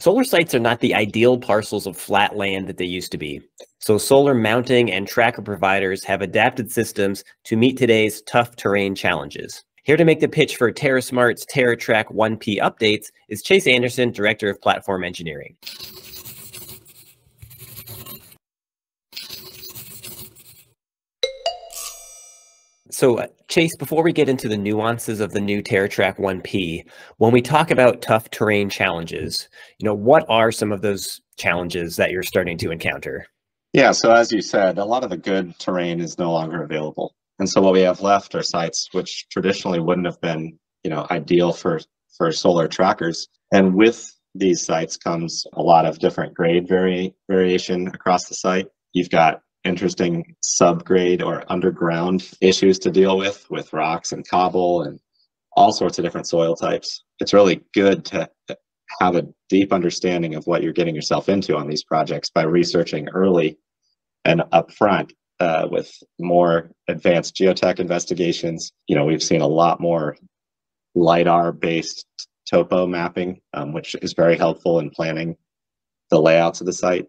Solar sites are not the ideal parcels of flat land that they used to be. So solar mounting and tracker providers have adapted systems to meet today's tough terrain challenges. Here to make the pitch for TerraSmart's TerraTrack 1P updates is Chase Anderson, Director of Platform Engineering. So, uh, Chase, before we get into the nuances of the new TerraTrack 1P, when we talk about tough terrain challenges, you know, what are some of those challenges that you're starting to encounter? Yeah, so as you said, a lot of the good terrain is no longer available. And so what we have left are sites which traditionally wouldn't have been, you know, ideal for for solar trackers. And with these sites comes a lot of different grade vari- variation across the site. You've got interesting subgrade or underground issues to deal with with rocks and cobble and all sorts of different soil types. It's really good to have a deep understanding of what you're getting yourself into on these projects by researching early and upfront uh, with more advanced geotech investigations. You know, we've seen a lot more LIDAR based topo mapping, um, which is very helpful in planning the layouts of the site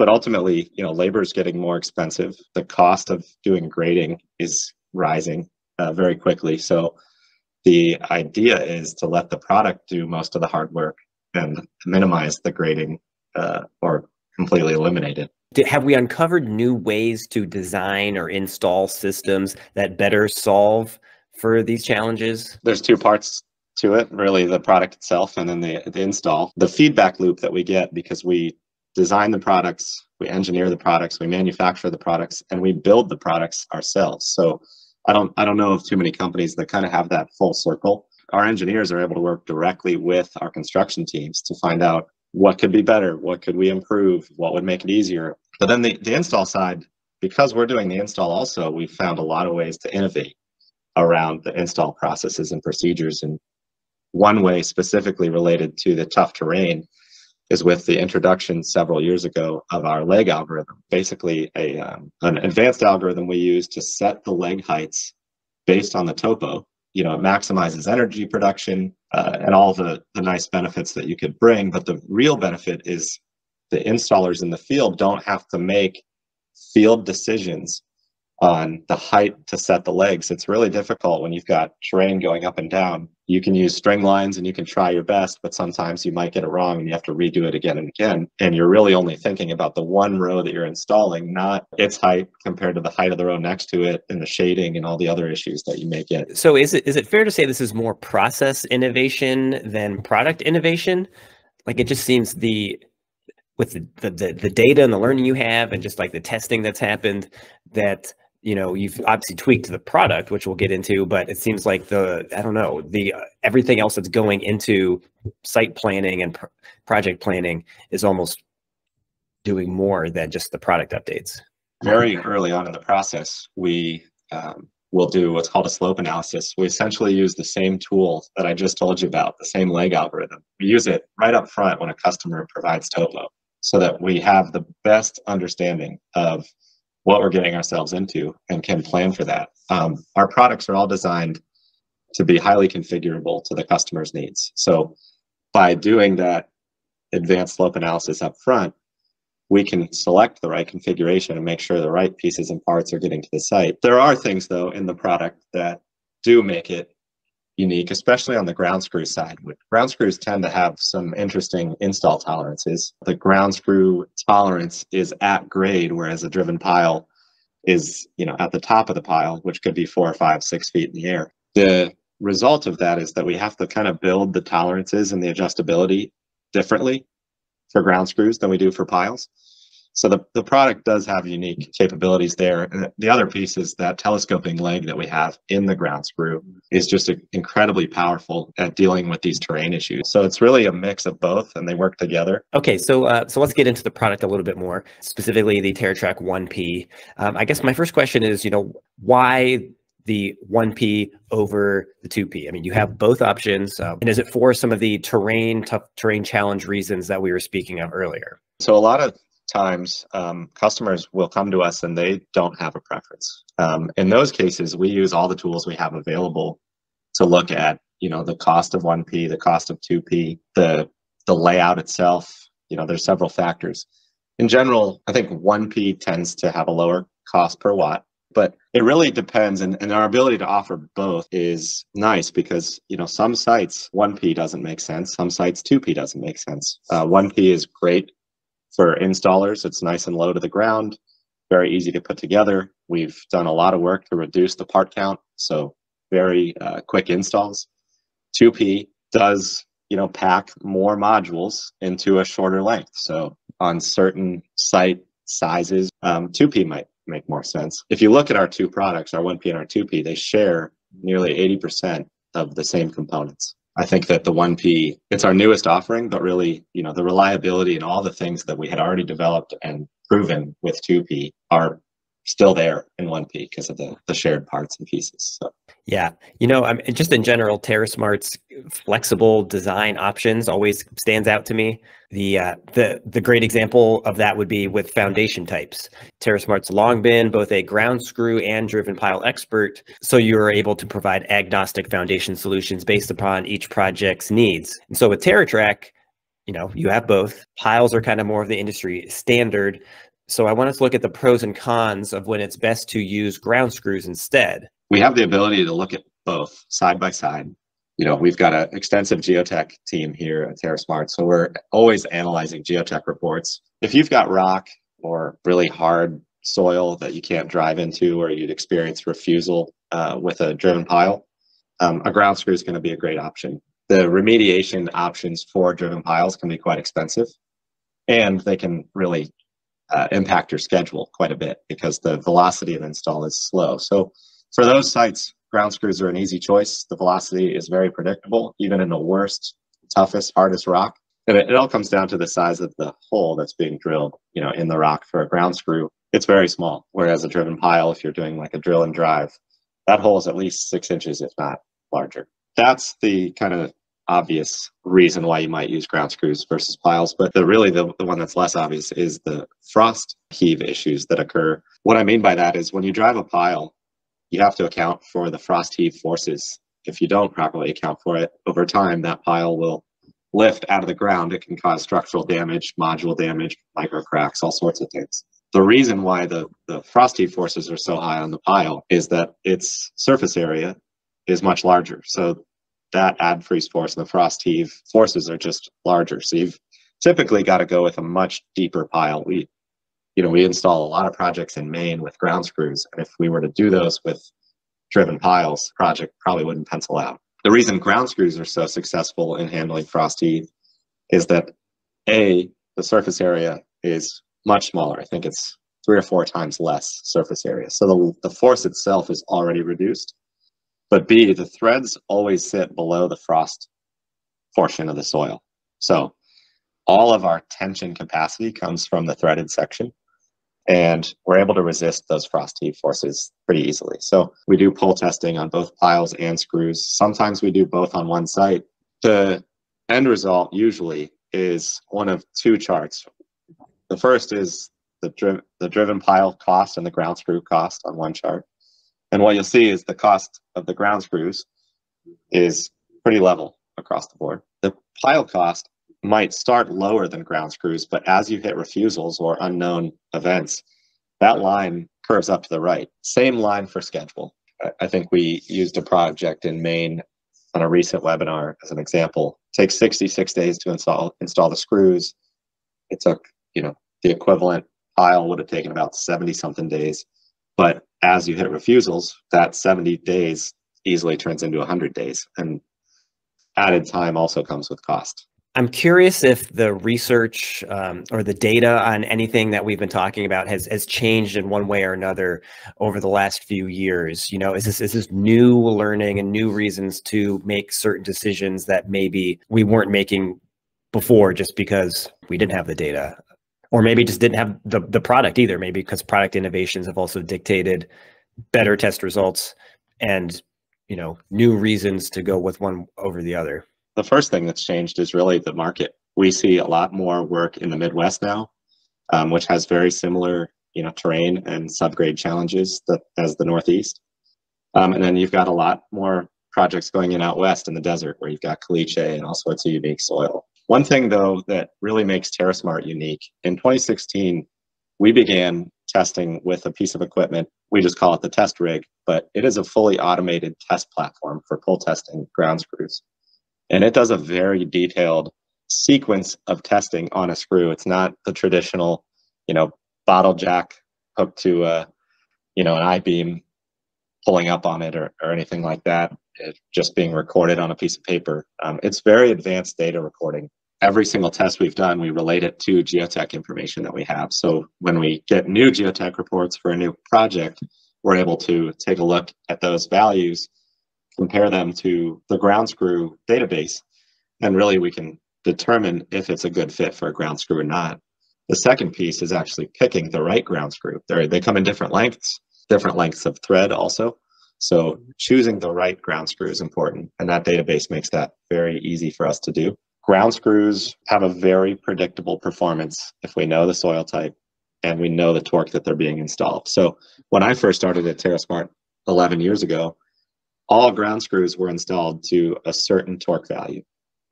but ultimately, you know, labor is getting more expensive. The cost of doing grading is rising uh, very quickly. So the idea is to let the product do most of the hard work and minimize the grading uh, or completely eliminate it. Have we uncovered new ways to design or install systems that better solve for these challenges? There's two parts to it really the product itself and then the, the install. The feedback loop that we get because we design the products, we engineer the products, we manufacture the products, and we build the products ourselves. So I don't I don't know of too many companies that kind of have that full circle. Our engineers are able to work directly with our construction teams to find out what could be better, what could we improve, what would make it easier. But then the, the install side, because we're doing the install also, we found a lot of ways to innovate around the install processes and procedures. And one way specifically related to the tough terrain is with the introduction several years ago of our leg algorithm, basically a um, an advanced algorithm we use to set the leg heights based on the topo. You know, it maximizes energy production uh, and all the, the nice benefits that you could bring. But the real benefit is the installers in the field don't have to make field decisions on the height to set the legs. It's really difficult when you've got terrain going up and down. You can use string lines and you can try your best, but sometimes you might get it wrong and you have to redo it again and again. And you're really only thinking about the one row that you're installing, not its height compared to the height of the row next to it and the shading and all the other issues that you may get. So is it is it fair to say this is more process innovation than product innovation? Like it just seems the with the, the, the data and the learning you have and just like the testing that's happened that you know you've obviously tweaked the product which we'll get into but it seems like the i don't know the uh, everything else that's going into site planning and pr- project planning is almost doing more than just the product updates. Very early on in the process we um, will do what's called a slope analysis. We essentially use the same tool that i just told you about the same leg algorithm. We use it right up front when a customer provides topo so that we have the best understanding of what we're getting ourselves into and can plan for that. Um, our products are all designed to be highly configurable to the customer's needs. So by doing that advanced slope analysis up front, we can select the right configuration and make sure the right pieces and parts are getting to the site. There are things though in the product that do make it unique, especially on the ground screw side. Ground screws tend to have some interesting install tolerances. The ground screw tolerance is at grade, whereas a driven pile is, you know, at the top of the pile, which could be four or five, six feet in the air. The result of that is that we have to kind of build the tolerances and the adjustability differently for ground screws than we do for piles. So the, the product does have unique capabilities there. And the other piece is that telescoping leg that we have in the ground screw is just incredibly powerful at dealing with these terrain issues. So it's really a mix of both and they work together. Okay, so uh, so let's get into the product a little bit more, specifically the TerraTrack 1P. Um, I guess my first question is, you know, why the 1P over the 2P? I mean, you have both options. Um, and is it for some of the terrain, tough terrain challenge reasons that we were speaking of earlier? So a lot of times um, customers will come to us and they don't have a preference. Um, in those cases, we use all the tools we have available to look at, you know, the cost of 1P, the cost of 2P, the the layout itself. You know, there's several factors. In general, I think 1P tends to have a lower cost per watt, but it really depends. And, and our ability to offer both is nice because, you know, some sites 1P doesn't make sense. Some sites 2P doesn't make sense. Uh, 1P is great for installers. It's nice and low to the ground, very easy to put together. We've done a lot of work to reduce the part count. So very uh, quick installs. 2P does you know pack more modules into a shorter length. So on certain site sizes, um, 2P might make more sense. If you look at our two products, our 1P and our 2P, they share nearly 80% of the same components. I think that the 1P, it's our newest offering, but really, you know, the reliability and all the things that we had already developed and proven with 2P are still there in 1P because of the, the shared parts and pieces. So. Yeah, you know, I'm just in general, TerraSmart's flexible design options always stands out to me. The uh, the the great example of that would be with foundation types. TerraSmart's long been both a ground screw and driven pile expert, so you are able to provide agnostic foundation solutions based upon each project's needs. And so with TerraTrack, you know, you have both. Piles are kind of more of the industry standard. So I want us to look at the pros and cons of when it's best to use ground screws instead. We have the ability to look at both side by side. You know, we've got an extensive geotech team here at TerraSmart, so we're always analyzing geotech reports. If you've got rock or really hard soil that you can't drive into or you'd experience refusal uh, with a driven pile, um, a ground screw is going to be a great option. The remediation options for driven piles can be quite expensive and they can really uh, impact your schedule quite a bit because the velocity of install is slow. So for those sites, ground screws are an easy choice. The velocity is very predictable, even in the worst, toughest, hardest rock. And it, it all comes down to the size of the hole that's being drilled, you know, in the rock for a ground screw. It's very small. Whereas a driven pile, if you're doing like a drill and drive, that hole is at least six inches, if not larger. That's the kind of obvious reason why you might use ground screws versus piles. But the really the, the one that's less obvious is the frost heave issues that occur. What I mean by that is when you drive a pile, you have to account for the frost heave forces. If you don't properly account for it, over time that pile will lift out of the ground. It can cause structural damage, module damage, micro cracks, all sorts of things. The reason why the, the frost heave forces are so high on the pile is that its surface area is much larger. So that adfreeze force and the frost heave forces are just larger. So you've typically got to go with a much deeper pile. We, you know, we install a lot of projects in Maine with ground screws, and if we were to do those with driven piles, project probably wouldn't pencil out. The reason ground screws are so successful in handling frost heave is that a the surface area is much smaller. I think it's three or four times less surface area. So the, the force itself is already reduced. But B, the threads always sit below the frost portion of the soil. So all of our tension capacity comes from the threaded section and we're able to resist those frost heave forces pretty easily. So we do pull testing on both piles and screws. Sometimes we do both on one site. The end result usually is one of two charts. The first is the, dri the driven pile cost and the ground screw cost on one chart. And what you'll see is the cost of the ground screws is pretty level across the board. The pile cost might start lower than ground screws, but as you hit refusals or unknown events, that line curves up to the right. Same line for schedule. I think we used a project in Maine on a recent webinar as an example. It takes 66 days to install install the screws. It took, you know, the equivalent pile would have taken about 70 something days. But as you hit refusals, that 70 days easily turns into 100 days. And added time also comes with cost. I'm curious if the research um, or the data on anything that we've been talking about has has changed in one way or another over the last few years. You know, is this is this new learning and new reasons to make certain decisions that maybe we weren't making before just because we didn't have the data or maybe just didn't have the, the product either maybe because product innovations have also dictated better test results and you know new reasons to go with one over the other the first thing that's changed is really the market we see a lot more work in the midwest now um, which has very similar you know terrain and subgrade challenges that, as the northeast um, and then you've got a lot more projects going in out west in the desert where you've got caliche and all sorts of unique soil One thing though that really makes TerraSmart unique, in 2016, we began testing with a piece of equipment. We just call it the test rig, but it is a fully automated test platform for pull testing ground screws. And it does a very detailed sequence of testing on a screw. It's not the traditional, you know, bottle jack hooked to a, you know, an I-beam pulling up on it or, or anything like that. It's just being recorded on a piece of paper. Um, it's very advanced data recording. Every single test we've done, we relate it to geotech information that we have. So when we get new geotech reports for a new project, we're able to take a look at those values, compare them to the ground screw database, and really we can determine if it's a good fit for a ground screw or not. The second piece is actually picking the right ground screw. They're, they come in different lengths, different lengths of thread also. So choosing the right ground screw is important, and that database makes that very easy for us to do. Ground screws have a very predictable performance if we know the soil type and we know the torque that they're being installed. So when I first started at TerraSmart 11 years ago, all ground screws were installed to a certain torque value.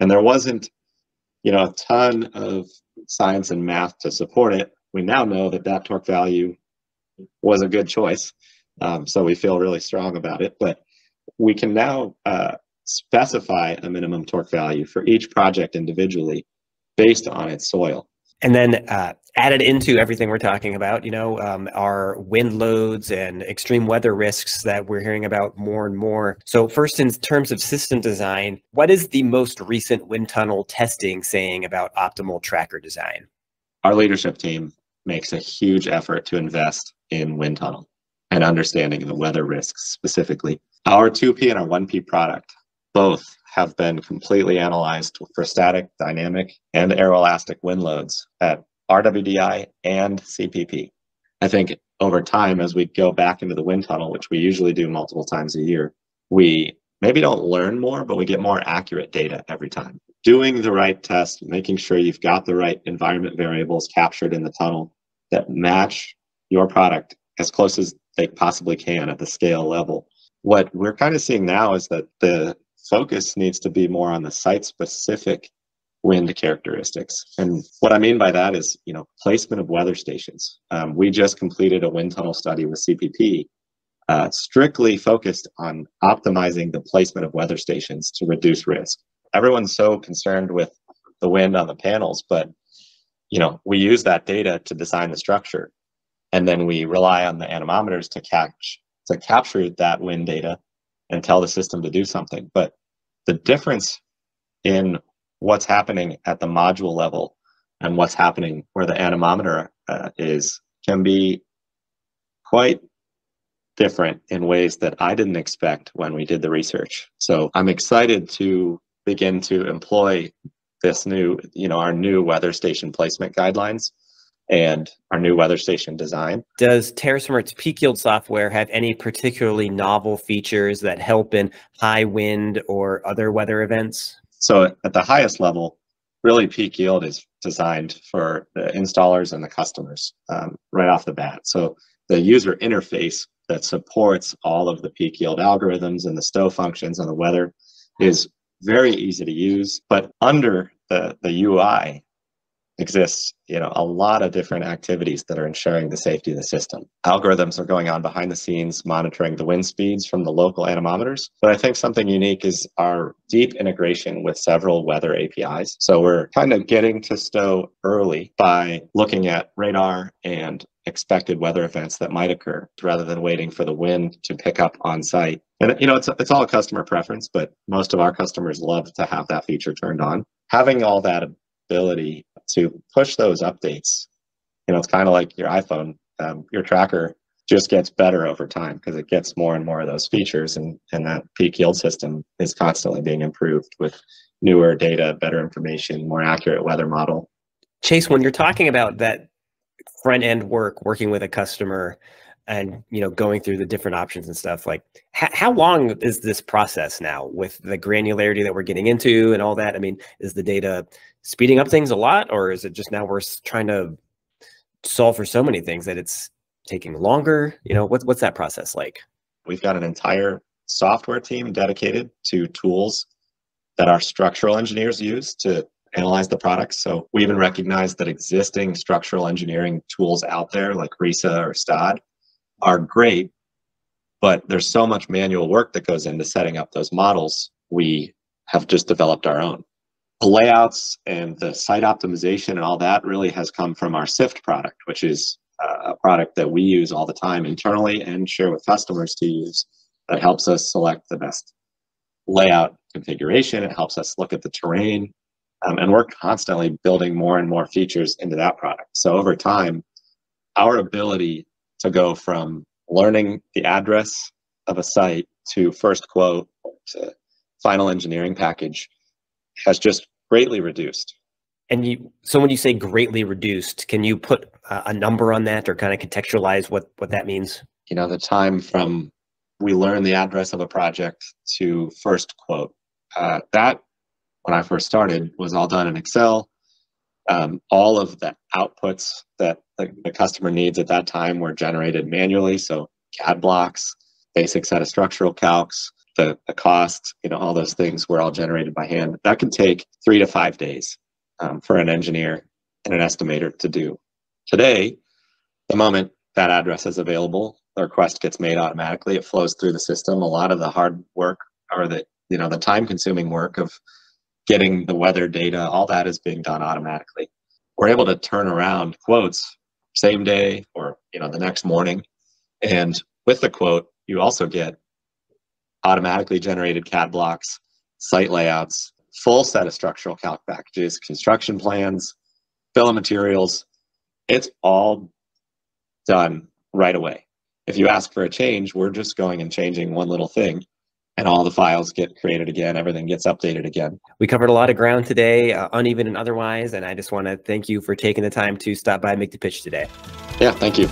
And there wasn't, you know, a ton of science and math to support it. We now know that that torque value was a good choice. Um, so we feel really strong about it. But we can now uh, specify a minimum torque value for each project individually based on its soil. And then uh, added into everything we're talking about, you know, um, wind loads and extreme weather risks that we're hearing about more and more. So, first, in terms of system design, what is the most recent wind tunnel testing saying about optimal tracker design? Our leadership team makes a huge effort to invest in wind tunnel and understanding the weather risks specifically. Our 2P and our 1P product both have been completely analyzed for static, dynamic, and aeroelastic wind loads at RWDI and CPP. I think over time, as we go back into the wind tunnel, which we usually do multiple times a year, we maybe don't learn more, but we get more accurate data every time. Doing the right test, making sure you've got the right environment variables captured in the tunnel that match your product as close as they possibly can at the scale level. What we're kind of seeing now is that the focus needs to be more on the site specific wind characteristics. And what I mean by that is, you know, placement of weather stations. Um, we just completed a wind tunnel study with CPP, uh, strictly focused on optimizing the placement of weather stations to reduce risk. Everyone's so concerned with the wind on the panels, but you know, we use that data to design the structure, and then we rely on the anemometers to catch to capture that wind data and tell the system to do something. But the difference in what's happening at the module level and what's happening where the anemometer uh, is can be quite different in ways that I didn't expect when we did the research. So I'm excited to begin to employ this new, you know, our new weather station placement guidelines and our new weather station design. Does TerraSmart's peak yield software have any particularly novel features that help in high wind or other weather events? So at the highest level, really peak yield is designed for the installers and the customers um, right off the bat. So the user interface that supports all of the peak yield algorithms and the stow functions and the weather is very easy to use. But under the, the UI, exists you know a lot of different activities that are ensuring the safety of the system. Algorithms are going on behind the scenes monitoring the wind speeds from the local anemometers. But i think something unique is our deep integration with several weather apis so we're kind of getting to stow early by looking at radar and expected weather events that might occur rather than waiting for the wind to pick up on site. And you know it's, it's all customer preference but most of our customers love to have that feature turned on. Having all that ability to push those updates. You know, it's kind of like your iPhone, um, your tracker just gets better over time because it gets more and more of those features, and and that peak yield system is constantly being improved with newer data, better information, more accurate weather model. Chase, when you're talking about that front end work, working with a customer, and you know going through the different options and stuff like how long is this process now with the granularity that we're getting into and all that? I mean is the data speeding up things a lot or is it just now we're trying to solve for so many things that it's taking longer? You know what's what's that process like? We've got an entire software team dedicated to tools that our structural engineers use to analyze the products. So we even recognize that existing structural engineering tools out there, like RISA or STAAD, are great, but there's so much manual work that goes into setting up those models. We have just developed our own. The layouts and the site optimization and all that really has come from our SIFT product, which is a product that we use all the time internally and share with customers to use that helps us select the best layout configuration. It helps us look at the terrain. Um, and we're constantly building more and more features into that product. So over time, our ability to go from learning the address of a site to first quote to final engineering package has just greatly reduced. And you, so when you say greatly reduced, can you put a, number on that or kind of contextualize what what that means? You know, the time from we learn the address of a project to first quote. Uh, that, when I first started, was all done in Excel. Um, all of the outputs that the, the, customer needs at that time were generated manually. So CAD blocks, basic set of structural calcs, the, the cost, you know, all those things were all generated by hand. That can take three to five days um, for an engineer and an estimator to do. Today, the moment that address is available, the request gets made automatically. It flows through the system. A lot of the hard work or the you know the time consuming work of getting the weather data, all that is being done automatically. We're able to turn around quotes same day or you know the next morning. And with the quote, you also get automatically generated CAD blocks, site layouts, full set of structural calc packages, construction plans, bill of materials. It's all done right away. If you ask for a change, we're just going and changing one little thing and all the files get created again. Everything gets updated again. We covered a lot of ground today, uh, uneven and otherwise. And I just want to thank you for taking the time to stop by and make the pitch today. Yeah, thank you.